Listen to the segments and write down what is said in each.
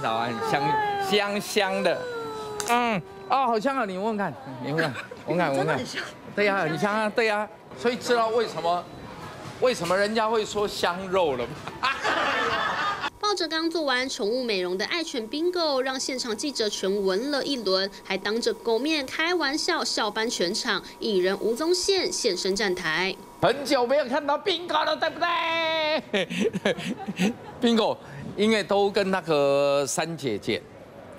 早啊，很香香香的，嗯，哦，好香啊！你闻闻看，你闻看，闻看闻看，对呀，很香啊，对呀，所以知道为什么为什么人家会说香肉了吗？抱着刚做完宠物美容的爱犬 Bingo，让现场记者全闻了一轮，还当着狗面开玩笑，笑翻全场。艺人吴宗宪现身站台，很久没有看到 Bingo 了，对不对？Bingo，因为都跟那个三姐姐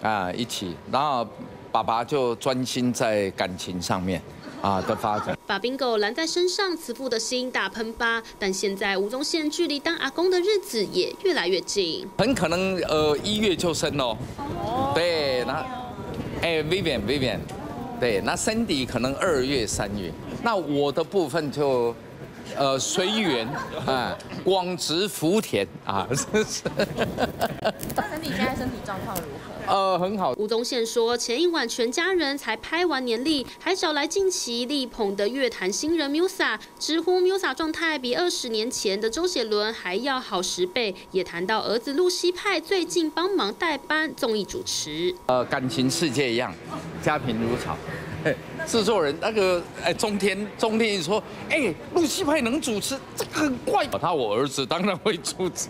啊一起，然后爸爸就专心在感情上面。啊的发展，把 Bingo 拦在身上，慈父的心大喷发。但现在吴宗宪距离当阿公的日子也越来越近，很可能呃一月就生哦。对，那哎 Vivian Vivian，对，那 Cindy 可能二月三月，那我的部分就。呃，随缘啊，广植福田啊，真是。那身体现在身体状况如何？呃，很好。吴宗宪说，前一晚全家人才拍完年历，还找来近期力捧的乐坛新人 Musa，直呼 Musa 状态比二十年前的周杰伦还要好十倍。也谈到儿子露西派最近帮忙代班综艺主持。呃，感情世界一样，家贫如草。制作人那个哎，中天中天一说，哎，露西派能主持，这个很怪。他我儿子当然会主持，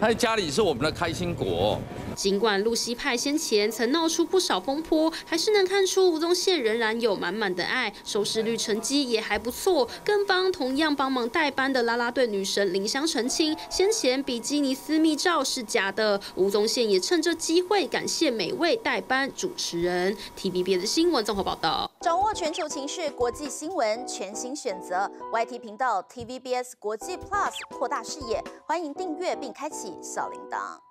他在家里是我们的开心果。尽管露西派先前曾闹出不少风波，还是能看出吴宗宪仍然有满满的爱，收视率成绩也还不错。更帮同样帮忙代班的啦啦队女神林湘澄清，先前比基尼私密照是假的。吴宗宪也趁这机会感谢每位代班主持人。TVB 的新闻综合报道，掌握全球情势、国际新闻，全新选择 YT 频道 TVBS 国际 Plus，扩大视野。欢迎订阅并开启小铃铛。